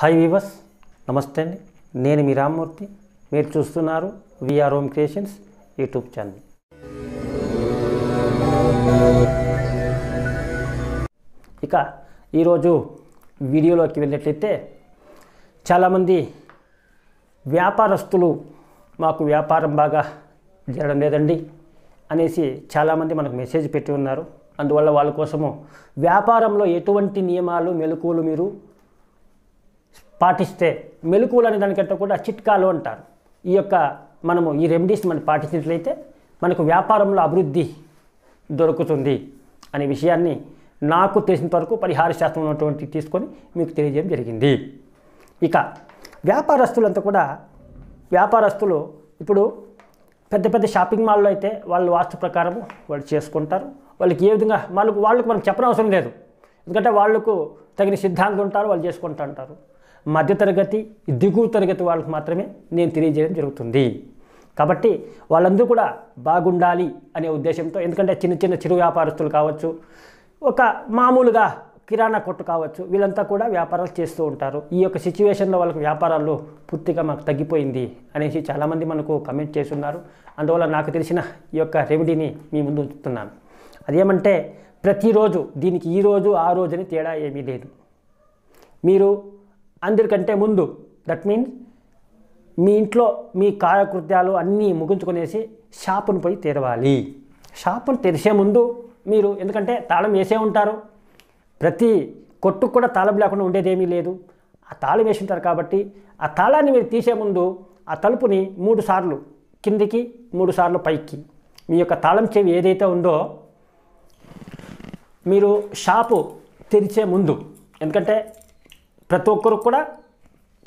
Hi వివస్ నమస్తే అండి. నేను మీ రామ్మూర్తి. మీరు చూస్తున్నారు VR home creations YouTube channel ఇక ఈరోజు వీడియోలోకి వెళ్ళినట్లయితే చాలామంది వ్యాపారస్తులు మాకు వ్యాపారం బాగా జరగడం లేదండి అనేసి చాలామంది మనకు మెసేజ్ పెట్టి ఉన్నారు. అందువల్ల వాళ్ళ కోసము వ్యాపారంలో ఎటువంటి నియమాలు మెలకువలు మీరు పాటిస్తే మెలకువలు అనే దానికంటే కూడా చిట్కాలు అంటారు. ఈ యొక్క మనము ఈ రెమెడీస్ మనం పాటించినట్లయితే మనకు వ్యాపారంలో అభివృద్ధి దొరుకుతుంది అనే విషయాన్ని నాకు తెలిసినంత వరకు పరిహార శాస్త్రం ఉన్నటువంటి తీసుకొని మీకు తెలియజేయడం జరిగింది. ఇక వ్యాపారస్తులంతా కూడా వ్యాపారస్తులు ఇప్పుడు పెద్ద పెద్ద షాపింగ్ మాల్లో అయితే వాళ్ళు వాస్తు ప్రకారం వాళ్ళు చేసుకుంటారు. వాళ్ళకి ఏ విధంగా వాళ్ళకు వాళ్ళకు మనం చెప్పనవసరం లేదు. ఎందుకంటే వాళ్ళకు తగిన సిద్ధాంతం ఉంటారు వాళ్ళు చేసుకుంటూ ఉంటారు. మధ్యతరగతి దిగువ తరగతి వాళ్ళకి మాత్రమే నేను తెలియజేయడం జరుగుతుంది. కాబట్టి వాళ్ళందరూ కూడా బాగుండాలి అనే ఉద్దేశంతో ఎందుకంటే చిన్న చిన్న చిరు వ్యాపారస్తులు కావచ్చు ఒక మామూలుగా కిరాణా కొట్టు కావచ్చు వీళ్ళంతా కూడా వ్యాపారాలు చేస్తూ ఉంటారు. ఈ యొక్క సిచ్యువేషన్లో వాళ్ళకి వ్యాపారాలు పూర్తిగా మాకు తగ్గిపోయింది అనేసి చాలామంది మనకు కమెంట్ చేస్తున్నారు. అందువల్ల నాకు తెలిసిన ఈ యొక్క రెమెడీని మీ ముందు ఉంచుతున్నాను. అదేమంటే ప్రతిరోజు దీనికి ఈ రోజు ఆ రోజు అని తేడా ఏమీ లేదు. మీరు అందరికంటే ముందు. దట్ మీన్స్ మీ ఇంట్లో మీ కార్యకృత్యాలు అన్నీ ముగించుకునేసి షాపును పోయి తెరవాలి. షాపును తెరిచే ముందు మీరు ఎందుకంటే తాళం వేసే ఉంటారు. ప్రతి కొట్టుకు కూడా తాళం లేకుండా ఉండేదేమీ లేదు. ఆ తాళం వేసి ఉంటారు కాబట్టి ఆ తాళాన్ని మీరు తీసే ముందు ఆ తలుపుని మూడు సార్లు కిందికి మూడు సార్లు పైకి. మీ యొక్క తాళం చెవి ఏదైతే ఉందో మీరు షాపు తెరిచే ముందు. ఎందుకంటే ప్రతి ఒక్కరు కూడా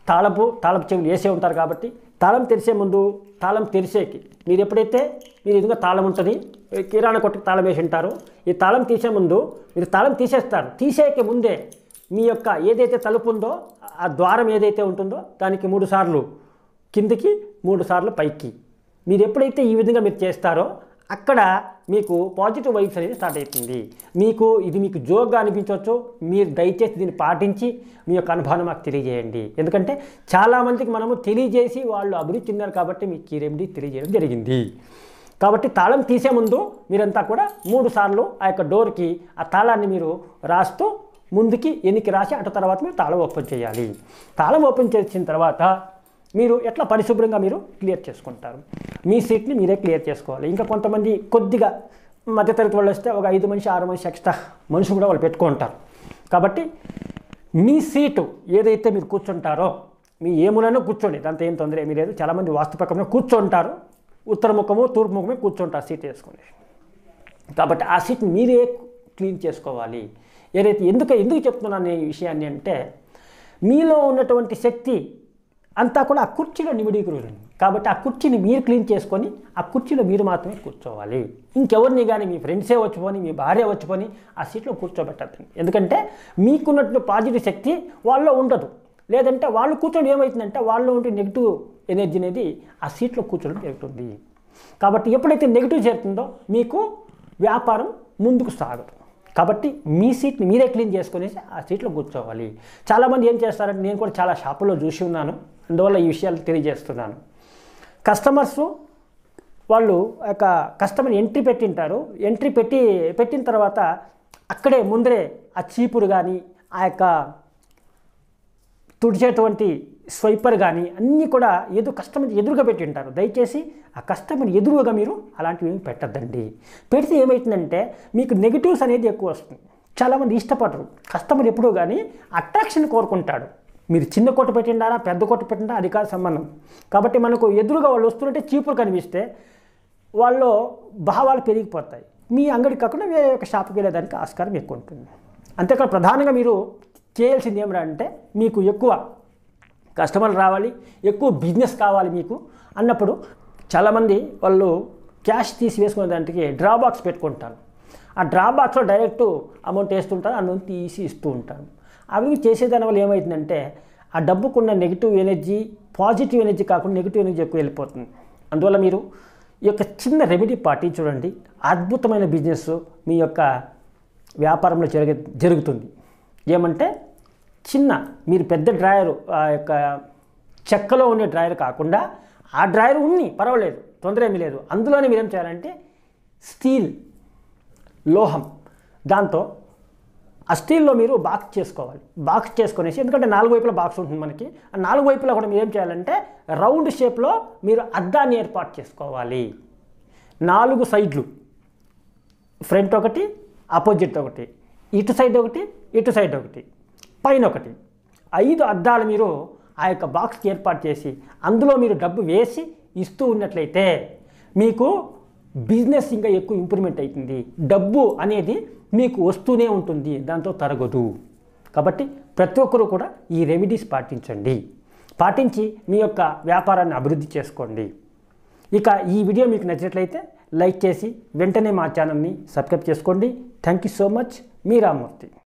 తాళపు తాళపు చెవులు వేసే ఉంటారు కాబట్టి తాళం తెరిసే ముందు తాళం తెరిసేకి మీరు ఎప్పుడైతే మీరు ఎదుగా తాళం ఉంటుంది కిరాణా కొట్టుకు తాళం వేసి ఉంటారు ఈ తాళం తీసే ముందు మీరు తాళం తీసేస్తారు. తీసేకి ముందే మీ యొక్క ఏదైతే తలుపు ఉందో ఆ ద్వారం ఏదైతే ఉంటుందో దానికి మూడు సార్లు కిందికి మూడు సార్లు పైకి. మీరు ఎప్పుడైతే ఈ విధంగా మీరు చేస్తారో అక్కడ మీకు పాజిటివ్ వైబ్స్ అనేది స్టార్ట్ అవుతుంది. మీకు ఇది మీకు జోక్గా అనిపించవచ్చు. మీరు దయచేసి దీన్ని పాటించి మీ యొక్క అనుభవాన్ని మాకు తెలియజేయండి. ఎందుకంటే చాలామందికి మనము తెలియజేసి వాళ్ళు అభివృద్ధి చెందారు కాబట్టి మీకు ఈ రెమెడీ తెలియజేయడం జరిగింది. కాబట్టి తాళం తీసే ముందు మీరంతా కూడా మూడు సార్లు ఆ యొక్క డోర్కి ఆ తాళాన్ని మీరు రాస్తూ ముందుకి ఎన్నికి రాసి అటు తర్వాత మీరు తాళం ఓపెన్ చేయాలి. తాళం ఓపెన్ చేసిన తర్వాత మీరు ఎట్లా పరిశుభ్రంగా మీరు క్లియర్ చేసుకుంటారు? మీ సీట్ని మీరే క్లియర్ చేసుకోవాలి. ఇంకా కొంతమంది కొద్దిగా మధ్యతరగతి వాళ్ళు వస్తే ఒక ఐదు మనిషి ఆరు మనిషి ఎక్స్ట్రా మనుషులు కూడా వాళ్ళు పెట్టుకుంటారు కాబట్టి మీ సీటు ఏదైతే మీరు కూర్చుంటారో మీ ఏములను కూర్చోండి. దాంతో ఏం తొందర ఏమీ లేదు. చాలామంది వాస్తు కూర్చుంటారు. ఉత్తర ముఖము తూర్పు ముఖమే కూర్చుంటారు సీట్ వేసుకొని కాబట్టి ఆ సీట్ని మీరే క్లీన్ చేసుకోవాలి. ఏదైతే ఎందుకు ఎందుకు చెప్తున్నాను ఈ విషయాన్ని అంటే మీలో ఉన్నటువంటి శక్తి అంతా కూడా ఆ కుర్చీలో నిమిడీకృతుంది. కాబట్టి ఆ కుర్చీని మీరు క్లీన్ చేసుకొని ఆ కుర్చీలో మీరు మాత్రమే కూర్చోవాలి. ఇంకెవరిని కానీ మీ ఫ్రెండ్సే వచ్చిపోని మీ భార్య వచ్చిపోని ఆ సీట్లో కూర్చోబెట్టద్దండి ఎందుకంటే మీకున్నటువంటి పాజిటివ్ శక్తి వాళ్ళలో ఉండదు. లేదంటే వాళ్ళు కూర్చోడం ఏమవుతుందంటే వాళ్ళలో ఉండే నెగిటివ్ ఎనర్జీ అనేది ఆ సీట్లో కూర్చోవడం జరుగుతుంది. కాబట్టి ఎప్పుడైతే నెగిటివ్ చేరుతుందో మీకు వ్యాపారం ముందుకు సాగదు. కాబట్టి మీ సీట్ని మీరే క్లీన్ చేసుకునేసి ఆ సీట్లో కూర్చోవాలి. చాలామంది ఏం చేస్తారంటే నేను కూడా చాలా షాపుల్లో చూసి ఉన్నాను. అందువల్ల ఈ విషయాలు తెలియజేస్తున్నాను. కస్టమర్స్ వాళ్ళు యొక్క కస్టమర్ ఎంట్రీ పెట్టింటారు. ఎంట్రీ పెట్టి పెట్టిన తర్వాత అక్కడే ముందరే ఆ చీపురు కానీ ఆ యొక్క తుడిచేటువంటి స్వైపర్ కానీ అన్నీ కూడా ఏదో కస్టమర్ ఎదురుగా పెట్టి ఉంటారు దయచేసి ఆ కస్టమర్ ఎదురుగా మీరు అలాంటివి ఏమి పెట్టద్దండి. పెడితే ఏమవుతుందంటే మీకు నెగిటివ్స్ అనేది ఎక్కువ వస్తుంది. చాలామంది ఇష్టపడరు. కస్టమర్ ఎప్పుడూ కానీ అట్రాక్షన్ కోరుకుంటాడు. మీరు చిన్న కొట్టు పెట్టిండారా పెద్ద కొట్టు పెట్టిండా అది కాదు సంబంధం. కాబట్టి మనకు ఎదురుగా వాళ్ళు వస్తుంటే చీపులు కనిపిస్తే వాళ్ళు భావాలు పెరిగిపోతాయి. మీ అంగడి కాకుండా వేరే ఒక షాప్కి వెళ్ళేదానికి ఆస్కారం ఎక్కువ ఉంటుంది. అంతేకాదు ప్రధానంగా మీరు చేయాల్సింది ఏమిటంటే మీకు ఎక్కువ కస్టమర్లు రావాలి ఎక్కువ బిజినెస్ కావాలి మీకు అన్నప్పుడు చాలామంది వాళ్ళు క్యాష్ తీసి వేసుకునే దానికి డ్రా బాక్స్ పెట్టుకుంటారు. ఆ డ్రా బాక్స్లో డైరెక్ట్ అమౌంట్ వేస్తుంటారు అందులో తీసి ఇస్తూ ఉంటారు. అవి చేసేదాని వల్ల ఏమవుతుందంటే ఆ డబ్బుకున్న నెగిటివ్ ఎనర్జీ పాజిటివ్ ఎనర్జీ కాకుండా నెగిటివ్ ఎనర్జీ ఎక్కువ వెళ్ళిపోతుంది. అందువల్ల మీరు ఈ యొక్క చిన్న రెమెడీ పార్టీ చూడండి అద్భుతమైన బిజినెస్ మీ యొక్క వ్యాపారంలో జరగ జరుగుతుంది. ఏమంటే చిన్న మీరు పెద్ద డ్రాయర్ ఆ యొక్క చెక్కలో ఉండే డ్రాయర్ కాకుండా ఆ డ్రాయర్ ఉన్ని పర్వాలేదు తొందర ఏమీ లేదు. అందులోనే మీరు ఏం చేయాలంటే స్టీల్ లోహం దాంతో ఆ స్టీల్లో మీరు బాక్స్ చేసుకోవాలి. బాక్స్ చేసుకునేసి ఎందుకంటే నాలుగు వైపులా బాక్స్ ఉంటుంది మనకి. ఆ నాలుగు వైపులా కూడా మీరు ఏం చేయాలంటే రౌండ్ షేప్లో మీరు అద్దాన్ని ఏర్పాటు చేసుకోవాలి. నాలుగు సైడ్లు. ఫ్రంట్ ఒకటి ఆపోజిట్ ఒకటి. ఇటు సైడ్ ఒకటి ఇటు సైడ్ ఒకటి. పైన ఒకటి. ఐదు అద్దాలు మీరు ఆ యొక్క బాక్స్కి ఏర్పాటు చేసి అందులో మీరు డబ్బు వేసి ఇస్తూ ఉన్నట్లయితే మీకు బిజినెస్ ఇంకా ఎక్కువ ఇంప్రూవ్మెంట్ అవుతుంది. డబ్బు అనేది మీకు వస్తూనే ఉంటుంది దాంతో తరగదు. కాబట్టి ప్రతి ఒక్కరూ కూడా ఈ రెమెడీస్ పాటించండి. పాటించి మీ యొక్క వ్యాపారాన్ని అభివృద్ధి చేసుకోండి. ఇక ఈ వీడియో మీకు నచ్చినట్లయితే లైక్ చేసి వెంటనే మా ఛానల్ని సబ్స్క్రైబ్ చేసుకోండి. Thank you so much. Me Ramurthy